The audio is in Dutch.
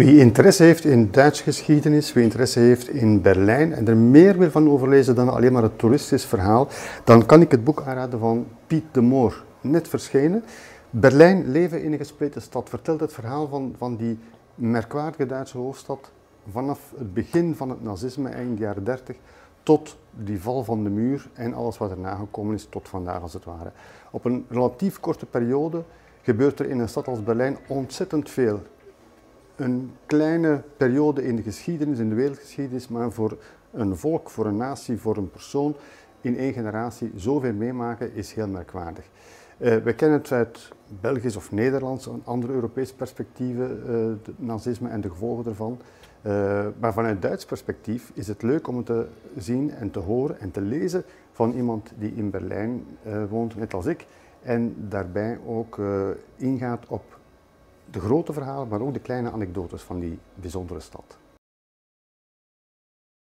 Wie interesse heeft in Duitse geschiedenis, wie interesse heeft in Berlijn en er meer wil van overlezen dan alleen maar het toeristisch verhaal, dan kan ik het boek aanraden van Piet de Moor, net verschenen. Berlijn, leven in een gespleten stad, vertelt het verhaal van, van die merkwaardige Duitse hoofdstad vanaf het begin van het nazisme, eind jaren 30, tot die val van de muur en alles wat erna gekomen is tot vandaag als het ware. Op een relatief korte periode gebeurt er in een stad als Berlijn ontzettend veel. Een kleine periode in de geschiedenis, in de wereldgeschiedenis, maar voor een volk, voor een natie, voor een persoon in één generatie zoveel meemaken is heel merkwaardig. Uh, we kennen het uit Belgisch of Nederlands, andere Europese perspectieven, het nazisme en de gevolgen ervan. Uh, maar vanuit Duits perspectief is het leuk om te zien en te horen en te lezen van iemand die in Berlijn woont, net als ik. En daarbij ook ingaat op de grote verhalen, maar ook de kleine anekdotes van die bijzondere stad.